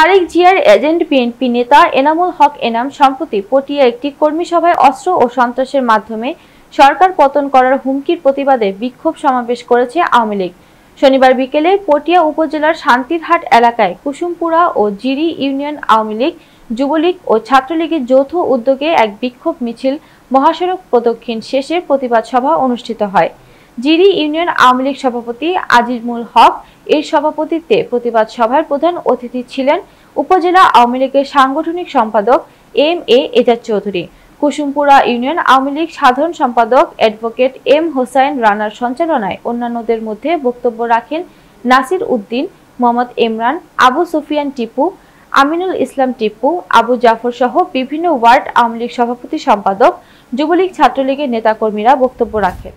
তারেক জিয়ার agent BNP নেতা এনামুল হক এনাম সম্প্রতি পটিয়া একটি কর্মী সভায় অস্ত্র ও সন্ত্রাসের মাধ্যমে সরকার পতন করার হুমকির প্রতিবাদে বিক্ষোভ সমাবেশ করেছে আওয়ামী লীগ। শনিবার বিকেলে পটিয়া উপজেলার শান্তিরহাট এলাকায় কুসুমপুরা ও জিরি ইউনিয়ন আওয়ামী লীগ, যুবলীগ ও ছাত্রলীগের যৌথ উদ্যোগে এক বিক্ষোভ মিছিল মহাসড়ক প্রদক্ষিণ শেষে প্রতিবাদ সভা অনুষ্ঠিত হয়। জিরি ইউনিয়ন আওয়ামী লীগ সভাপতি আজিজমুল হক এর সভাপতিত্বে প্রতিবাদ সভার প্রধান অতিথি ছিলেন উপজেলা আওয়ামী লীগের সাংগঠনিক সম্পাদক M A Ejaz Chowdhury. Kusumpura union Awami League সাধারণ সম্পাদক অ্যাডভোকেট এম হোসাইন রানার সঞ্চালনায় অন্যান্যদের মধ্যে বক্তব্য রাখেন নাসির উদ্দিন, মোহাম্মদ ইমরান, আবু সুফিয়ান টিপু, আমিনুল ইসলাম টিপু, আবু জাফর সহ বিভিন্ন ওয়ার্ড আওয়ামী লীগ সভাপতি সম্পাদক, যুবলীগ ছাত্রলীগের নেতাকর্মীরা বক্তব্য রাখেন।